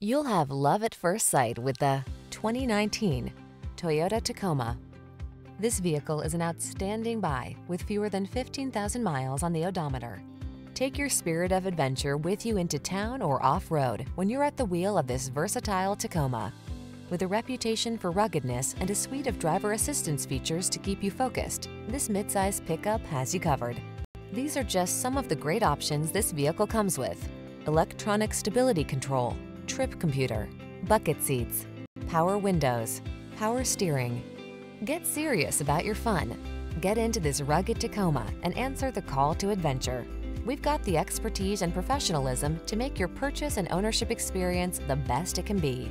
You'll have love at first sight with the 2019 Toyota Tacoma. This vehicle is an outstanding buy with fewer than 15,000 miles on the odometer. Take your spirit of adventure with you into town or off-road when you're at the wheel of this versatile Tacoma. With a reputation for ruggedness and a suite of driver assistance features to keep you focused, this midsize pickup has you covered. These are just some of the great options this vehicle comes with. Electronic stability control, trip computer, bucket seats, power windows, power steering. Get serious about your fun. Get into this rugged Tacoma and answer the call to adventure. We've got the expertise and professionalism to make your purchase and ownership experience the best it can be.